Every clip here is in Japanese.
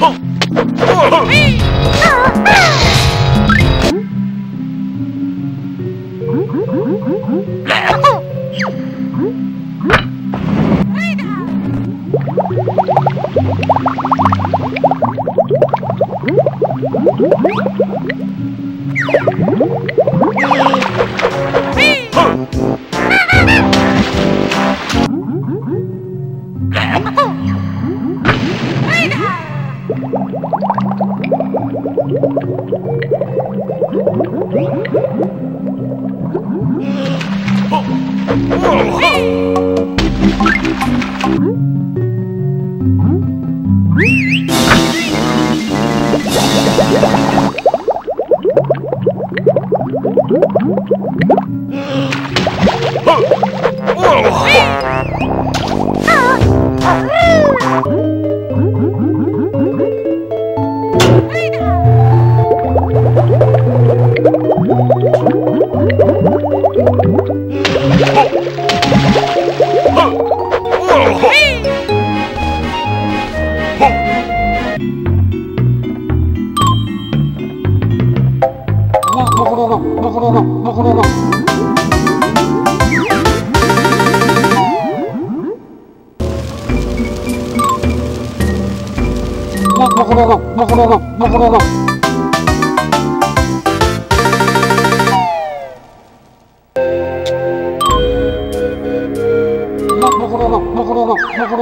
啊。Oh! Blah, blah,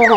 blah.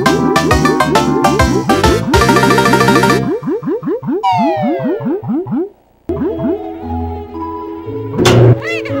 Freedom!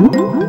Mm-hmm.